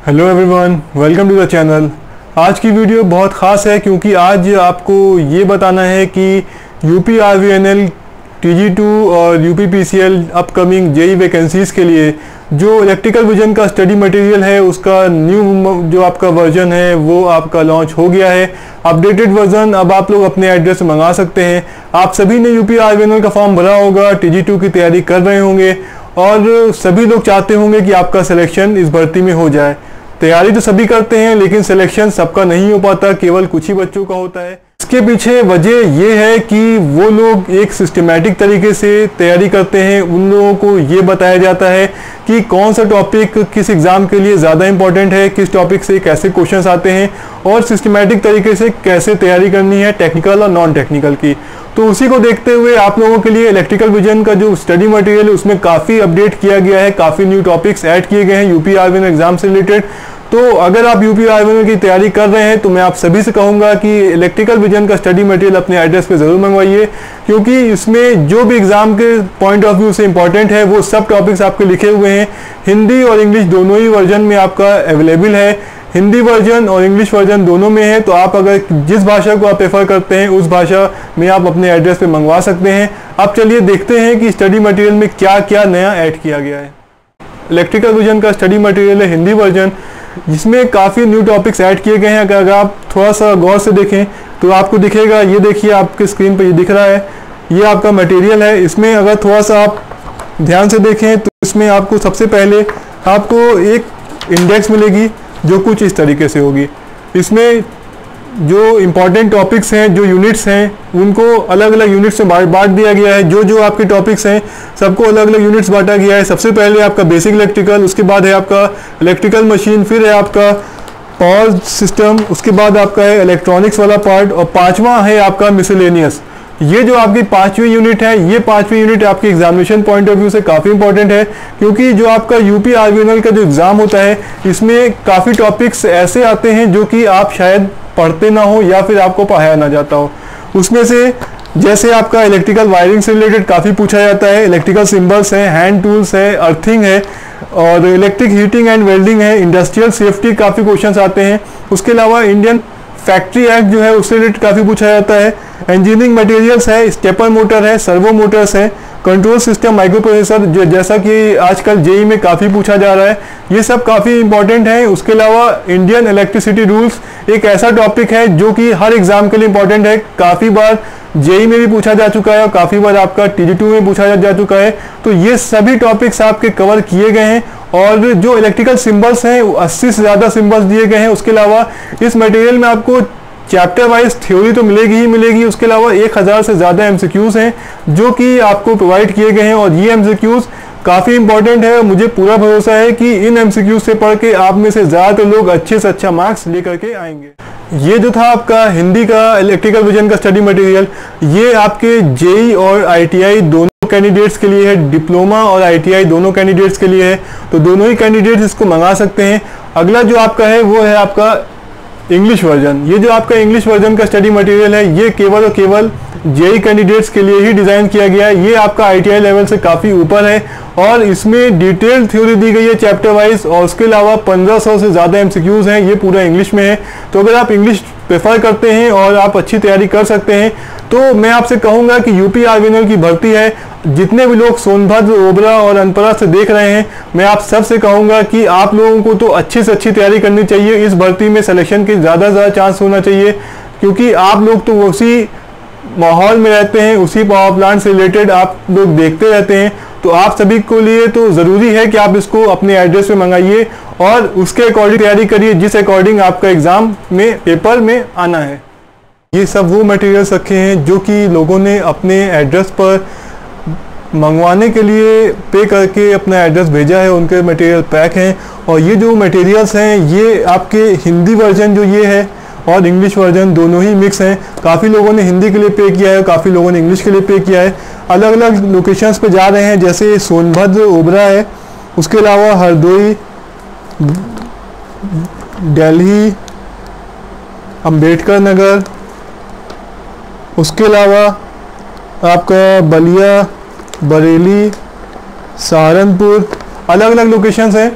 Hello everyone welcome to the channel आज की video बहुत ख़ास है क्योंकि आज आपको ये बताना है कि U P R V N L T G two और U P P C L upcoming JE vacancies के लिए जो इलेक्ट्रिकल विजन का स्टडी मटेरियल है, उसका न्यू जो आपका वर्जन है, वो आपका लॉन्च हो गया है। अपडेटेड वर्जन अब आप लोग अपने एड्रेस से मंगा सकते हैं। आप सभी ने U P R V N L का फॉर्म भरा होगा टी जी टू की तैयारी कर रहे होंगे और सभी लोग चाहते होंगे कि आपका सिलेक्शन इस भर्ती में हो जाए। तैयारी तो सभी करते हैं, लेकिन सिलेक्शन सबका नहीं हो पाता, केवल कुछ ही बच्चों का होता है। इसके पीछे वजह ये है कि वो लोग एक सिस्टमेटिक तरीके से तैयारी करते हैं। उन लोगों को ये बताया जाता है कि कौन सा टॉपिक किस एग्ज़ाम के लिए ज़्यादा इंपॉर्टेंट है, किस टॉपिक से कैसे क्वेश्चंस आते हैं और सिस्टमेटिक तरीके से कैसे तैयारी करनी है टेक्निकल और नॉन टेक्निकल की। तो उसी को देखते हुए आप लोगों के लिए इलेक्ट्रिकल विजन का जो स्टडी मटेरियल है, उसमें काफ़ी अपडेट किया गया है, काफ़ी न्यू टॉपिक्स ऐड किए गए हैं यूपी एग्ज़ाम से रिलेटेड तो अगर आप यूपी आर की तैयारी कर रहे हैं तो मैं आप सभी से कहूँगा कि इलेक्ट्रिकल विजन का स्टडी मटेरियल अपने एड्रेस पे ज़रूर मंगवाइए, क्योंकि इसमें जो भी एग्ज़ाम के पॉइंट ऑफ़ व्यू से इंपॉर्टेंट है, वो सब टॉपिक्स आपके लिखे हुए हैं। हिंदी और इंग्लिश दोनों ही वर्जन में आपका अवेलेबल है। हिंदी वर्जन और इंग्लिश वर्जन दोनों में है तो आप अगर जिस भाषा को आप प्रेफर करते हैं, उस भाषा में आप अपने एड्रेस पे मंगवा सकते हैं। अब चलिए देखते हैं कि स्टडी मटेरियल में क्या क्या नया ऐड किया गया है। इलेक्ट्रिकल विजन का स्टडी मटेरियल है, हिंदी वर्जन जिसमें काफ़ी न्यू टॉपिक्स ऐड किए गए हैं। अगर आप थोड़ा सा गौर से देखें तो आपको दिखेगा, ये देखिए आपके स्क्रीन पर ये दिख रहा है। ये आपका मटेरियल है। इसमें अगर थोड़ा सा आप ध्यान से देखें तो इसमें आपको सबसे पहले आपको एक इंडेक्स मिलेगी, जो कुछ इस तरीके से होगी। इसमें जो इंपॉर्टेंट टॉपिक्स हैं, जो यूनिट्स हैं, उनको अलग अलग यूनिट्स में बांट दिया गया है। जो जो आपके टॉपिक्स हैं, सबको अलग अलग यूनिट्स बांटा गया है। सबसे पहले आपका बेसिक इलेक्ट्रिकल उसके बाद है आपका इलेक्ट्रिकल मशीन फिर है आपका पावर सिस्टम उसके बाद आपका है इलेक्ट्रॉनिक्स वाला पार्ट और पाँचवा है आपका मिसलेनियस ये जो आपकी पांचवी यूनिट है, ये पांचवी यूनिट आपकी एग्जामिनेशन पॉइंट ऑफ़ व्यू से काफ़ी इंपॉर्टेंट है, क्योंकि जो आपका यूपी आरबीएनएल का जो एग्ज़ाम होता है, इसमें काफ़ी टॉपिक्स ऐसे आते हैं जो कि आप शायद पढ़ते ना हो या फिर आपको पढ़ाया ना जाता हो। उसमें से जैसे आपका इलेक्ट्रिकल वायरिंग से रिलेटेड काफ़ी पूछा जाता है। इलेक्ट्रिकल सिंबल्स है हैंड टूल्स है अर्थिंग है और इलेक्ट्रिक हीटिंग एंड वेल्डिंग है। इंडस्ट्रियल सेफ्टी काफ़ी क्वेश्चंस आते हैं। उसके अलावा इंडियन फैक्ट्री एक्ट जो है उससे रिलेटेड काफ़ी पूछा जाता है। इंजीनियरिंग मटेरियल्स है स्टेपर मोटर है सर्वो मोटर्स है कंट्रोल सिस्टम माइक्रो प्रोसेसर जो जैसा कि आजकल जेई में काफ़ी पूछा जा रहा है। ये सब काफ़ी इंपॉर्टेंट है। उसके अलावा इंडियन इलेक्ट्रिसिटी रूल्स एक ऐसा टॉपिक है जो कि हर एग्ज़ाम के लिए इंपॉर्टेंट है। काफ़ी बार जेई में भी पूछा जा चुका है और काफ़ी बार आपका टी में पूछा जा, जा चुका है। तो ये सभी टॉपिक्स आपके कवर किए गए हैं और जो इलेक्ट्रिकल सिंबल्स हैं 80 से ज़्यादा सिंबल्स दिए गए हैं। उसके अलावा इस मटेरियल में आपको चैप्टर वाइज थ्योरी तो मिलेगी ही मिलेगी। उसके अलावा एक हज़ार से ज़्यादा एम हैं जो कि आपको प्रोवाइड किए गए हैं और ये एम काफ़ी इंपॉर्टेंट है मुझे पूरा भरोसा है कि इन एम से पढ़ के आप में से ज़्यादातर लोग अच्छे से अच्छा मार्क्स लेकर के आएँगे। ये जो था आपका हिंदी का इलेक्ट्रिकल विजन का स्टडी मटेरियल ये आपके जेई और आईटीआई दोनों कैंडिडेट्स के लिए है डिप्लोमा और आईटीआई दोनों कैंडिडेट्स के लिए है तो दोनों ही कैंडिडेट्स इसको मंगा सकते हैं। अगला जो आपका है, वो है आपका इंग्लिश वर्जन ये जो आपका इंग्लिश वर्जन का स्टडी मटेरियल है, ये केवल और केवल जेई कैंडिडेट्स के लिए ही डिज़ाइन किया गया है। ये आपका आईटीआई लेवल से काफ़ी ऊपर है और इसमें डिटेल थ्योरी दी गई है चैप्टर वाइज और उसके अलावा 1500 से ज़्यादा एमसीक्यूज हैं, ये पूरा इंग्लिश में है। तो अगर आप इंग्लिश प्रेफर करते हैं और आप अच्छी तैयारी कर सकते हैं तो मैं आपसे कहूँगा कि यूपी आर्विनर की भर्ती है। जितने भी लोग सोनभद्र, ओबरा और अनपरा से देख रहे हैं, मैं आप सबसे कहूँगा कि आप लोगों को तो अच्छी से अच्छी तैयारी करनी चाहिए। इस भर्ती में सिलेक्शन के ज़्यादा से ज़्यादा चांस होना चाहिए, क्योंकि आप लोग तो उसी माहौल में रहते हैं, उसी पावर प्लांट से रिलेटेड आप लोग देखते रहते हैं। तो आप सभी को लिए तो ज़रूरी है कि आप इसको अपने एड्रेस पे मंगाइए और उसके अकॉर्डिंग तैयारी करिए, जिस अकॉर्डिंग आपका एग्ज़ाम में पेपर में आना है। ये सब वो मटेरियल्स रखे हैं जो कि लोगों ने अपने एड्रेस पर मंगवाने के लिए पे करके अपना एड्रेस भेजा है, उनके मटेरियल पैक हैं। और ये जो मटेरियल्स हैं, ये आपके हिंदी वर्जन जो ये है और इंग्लिश वर्जन दोनों ही मिक्स हैं। काफ़ी लोगों ने हिंदी के लिए पे किया है काफ़ी लोगों ने इंग्लिश के लिए पे किया है। अलग अलग लोकेशंस पे जा रहे हैं, जैसे सोनभद्र ओबरा है। उसके अलावा हरदोई, दिल्ली, अंबेडकर नगर। उसके अलावा आपका बलिया, बरेली, सहारनपुर अलग अलग लोकेशंस हैं।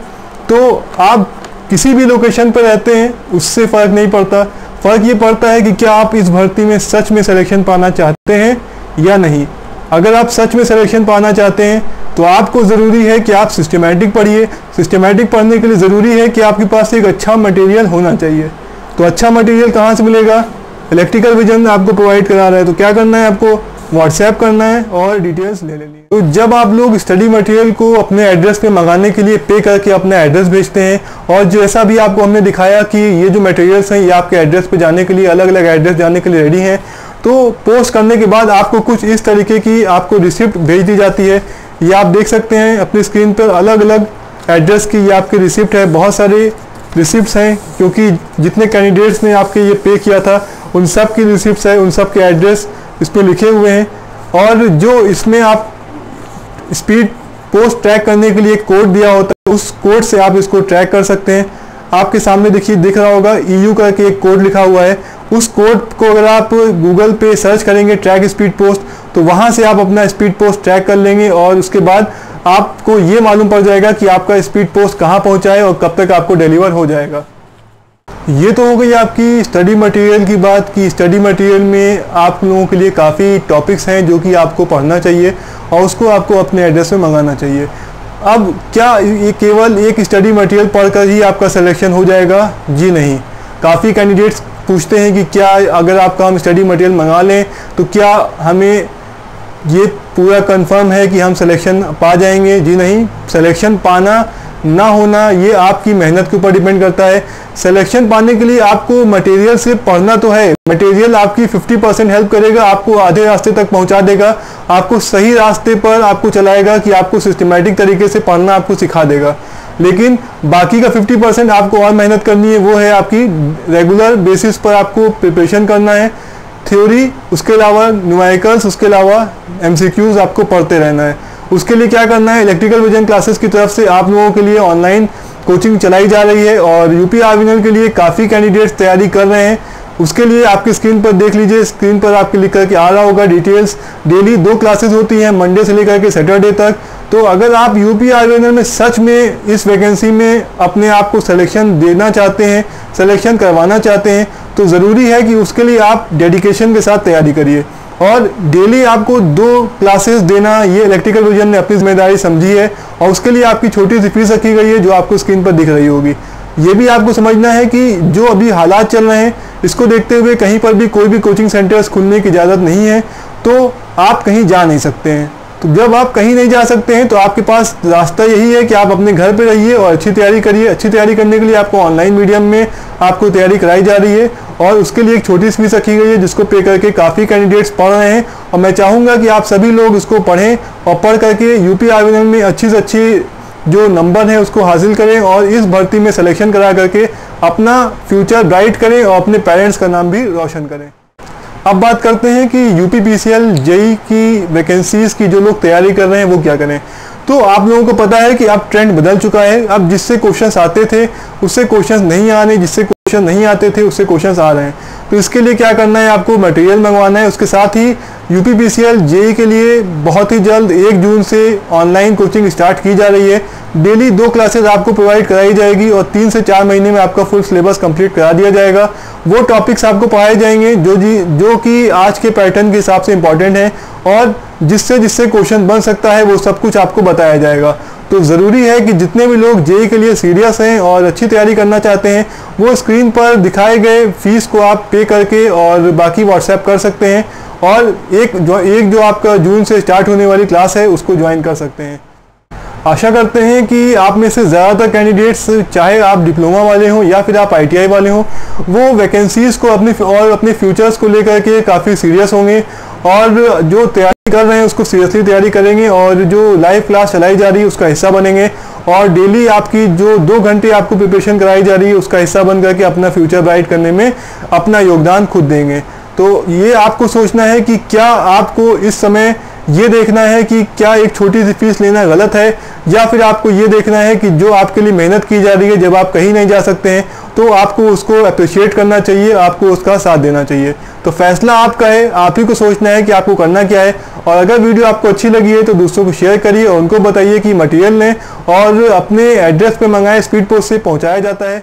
तो आप किसी भी लोकेशन पर रहते हैं, उससे फ़र्क नहीं पड़ता। फ़र्क ये पड़ता है कि क्या आप इस भर्ती में सच में सिलेक्शन पाना चाहते हैं या नहीं। अगर आप सच में सिलेक्शन पाना चाहते हैं तो आपको ज़रूरी है कि आप सिस्टमेटिक पढ़िए। सिस्टमेटिक पढ़ने के लिए ज़रूरी है कि आपके पास एक अच्छा मटेरियल होना चाहिए। तो अच्छा मटेरियल कहाँ से मिलेगा? इलेक्ट्रिकल विजन आपको प्रोवाइड करा रहा है। तो क्या करना है आपको? व्हाट्सएप करना है और डिटेल्स ले लेनी है। तो जब आप लोग स्टडी मटेरियल को अपने एड्रेस पे मंगाने के लिए पे करके अपना एड्रेस भेजते हैं, और जैसा भी आपको हमने दिखाया कि ये जो मटेरियल्स हैं, ये आपके एड्रेस पे जाने के लिए अलग अलग एड्रेस जाने के लिए रेडी हैं तो पोस्ट करने के बाद आपको कुछ इस तरीके की आपको रिसिप्ट भेज दी जाती है। ये आप देख सकते हैं अपनी स्क्रीन पर अलग अलग एड्रेस की ये आपकी रिसिप्ट है। बहुत सारे रिसिप्ट हैं, क्योंकि जितने कैंडिडेट्स ने आपके ये पे किया था, उन सब की रिसिप्ट है, उन सब के एड्रेस इस पर लिखे हुए हैं। और जो इसमें आप स्पीड पोस्ट ट्रैक करने के लिए कोड दिया होता है, उस कोड से आप इसको ट्रैक कर सकते हैं। आपके सामने देखिए, दिख रहा होगा ई करके एक कोड लिखा हुआ है। उस कोड को अगर आप गूगल पे सर्च करेंगे ट्रैक स्पीड पोस्ट तो वहाँ से आप अपना स्पीड पोस्ट ट्रैक कर लेंगे और उसके बाद आपको ये मालूम पड़ जाएगा कि आपका स्पीड पोस्ट कहाँ पहुँचा है और कब तक आपको डिलीवर हो जाएगा। ये तो हो गई आपकी स्टडी मटेरियल की बात कि स्टडी मटेरियल में आप लोगों के लिए काफ़ी टॉपिक्स हैं जो कि आपको पढ़ना चाहिए और उसको आपको अपने एड्रेस में मंगाना चाहिए। अब क्या ये केवल एक स्टडी मटेरियल पढ़कर ही आपका सिलेक्शन हो जाएगा? जी नहीं। काफ़ी कैंडिडेट्स पूछते हैं कि क्या अगर आपका हम स्टडी मटेरियल मंगा लें तो क्या हमें ये पूरा कंफर्म है कि हम सिलेक्शन पा जाएँगे? जी नहीं। सिलेक्शन पाना ना होना ये आपकी मेहनत के ऊपर डिपेंड करता है। सिलेक्शन पाने के लिए आपको मटेरियल से पढ़ना तो है। मटेरियल आपकी 50 परसेंट हेल्प करेगा, आपको आधे रास्ते तक पहुँचा देगा। आपको सही रास्ते पर आपको चलाएगा कि आपको सिस्टमेटिक तरीके से पढ़ना आपको सिखा देगा। लेकिन बाकी का 50 परसेंट आपको और मेहनत करनी है, वो है आपकी रेगुलर बेसिस पर आपको प्रिपरेशन करना है। थ्योरी उसके अलावा न्यूमेरिकल्स उसके अलावा एम आपको पढ़ते रहना है। उसके लिए क्या करना है? इलेक्ट्रिकल विजन क्लासेस की तरफ़ से आप लोगों के लिए ऑनलाइन कोचिंग चलाई जा रही है और यूपी आर्विनल के लिए काफ़ी कैंडिडेट्स तैयारी कर रहे हैं। उसके लिए आपकी स्क्रीन पर देख लीजिए। स्क्रीन पर आपके लिख करके आ रहा होगा डिटेल्स डेली दो क्लासेस होती हैं मंडे से लेकर के सैटरडे तक। तो अगर आप यूपी आर्विनल में सच में इस वैकेंसी में अपने आप को सिलेक्शन देना चाहते हैं सिलेक्शन करवाना चाहते हैं तो ज़रूरी है कि उसके लिए आप डेडिकेशन के साथ तैयारी करिए। और डेली आपको दो क्लासेस देना, ये इलेक्ट्रिकल विजन ने अपनी ज़िम्मेदारी समझी है और उसके लिए आपकी छोटी सी फ़ीस रखी गई है जो आपको स्क्रीन पर दिख रही होगी। ये भी आपको समझना है कि जो अभी हालात चल रहे हैं, इसको देखते हुए कहीं पर भी कोई भी कोचिंग सेंटर्स खुलने की इजाज़त नहीं है तो आप कहीं जा नहीं सकते हैं। जब आप कहीं नहीं जा सकते हैं तो आपके पास रास्ता यही है कि आप अपने घर पे रहिए और अच्छी तैयारी करिए। अच्छी तैयारी करने के लिए आपको ऑनलाइन मीडियम में आपको तैयारी कराई जा रही है और उसके लिए एक छोटी फ़ीस रखी गई है, जिसको पे करके काफ़ी कैंडिडेट्स पढ़ रहे हैं। और मैं चाहूँगा कि आप सभी लोग इसको पढ़ें और पढ़ करके यूपी आवेदन में अच्छी से अच्छी जो नंबर है, उसको हासिल करें और इस भर्ती में सिलेक्शन करा करके अपना फ्यूचर ब्राइट करें और अपने पेरेंट्स का नाम भी रोशन करें। अब बात करते हैं कि U P P C L JE की वैकेंसीज़ की जो लोग तैयारी कर रहे हैं, वो क्या करें? तो आप लोगों को पता है कि अब ट्रेंड बदल चुका है। अब जिससे क्वेश्चन आते थे, उससे क्वेश्चन नहीं आने जिससे क्वेश्चन नहीं आते थे, उससे क्वेश्चन आ रहे हैं। तो इसके लिए क्या करना है, आपको मटेरियल मंगवाना है। उसके साथ ही यू पी सी एल के लिए बहुत ही जल्द एक जून से ऑनलाइन कोचिंग स्टार्ट की जा रही है। डेली दो क्लासेस आपको प्रोवाइड कराई जाएगी और तीन से चार महीने में आपका फुल सिलेबस कंप्लीट करा दिया जाएगा। वो टॉपिक्स आपको पढ़ाए जाएँगे जो जी, जो कि आज के पैटर्न के हिसाब से इंपॉर्टेंट है और जिससे जिससे क्वेश्चन बन सकता है, वो सब कुछ आपको बताया जाएगा। तो ज़रूरी है कि जितने भी लोग जेई के लिए सीरियस हैं और अच्छी तैयारी करना चाहते हैं, वो स्क्रीन पर दिखाए गए फ़ीस को आप पे करके और बाकी व्हाट्सएप कर सकते हैं और एक जो एक जो आपका जून से स्टार्ट होने वाली क्लास है, उसको ज्वाइन कर सकते हैं। आशा करते हैं कि आप में से ज़्यादातर कैंडिडेट्स चाहे आप डिप्लोमा वाले हों या फिर आप आईटीआई वाले हों, वो वैकेंसीज़ को अपने, और अपने फ्यूचर्स को लेकर के काफ़ी सीरियस होंगे और जो तैयारी कर रहे हैं, उसको सीरियसली तैयारी करेंगे और जो लाइव क्लास चलाई जा रही है, उसका हिस्सा बनेंगे। और डेली आपकी जो दो घंटे आपको प्रिपरेशन कराई जा रही है, उसका हिस्सा बन करके अपना फ्यूचर ब्राइट करने में अपना योगदान खुद देंगे। तो ये आपको सोचना है कि क्या आपको इस समय ये देखना है कि क्या एक छोटी सी फ़ीस लेना गलत है, या फिर आपको ये देखना है कि जो आपके लिए मेहनत की जा रही है, जब आप कहीं नहीं जा सकते हैं तो आपको उसको अप्रिशिएट करना चाहिए, आपको उसका साथ देना चाहिए। तो फैसला आपका है, आप ही को सोचना है कि आपको करना क्या है। और अगर वीडियो आपको अच्छी लगी है तो दूसरों को शेयर करिए और उनको बताइए कि मटेरियल लें और अपने एड्रेस पर मंगाएँ स्पीड पोस्ट से पहुँचाया जाता है।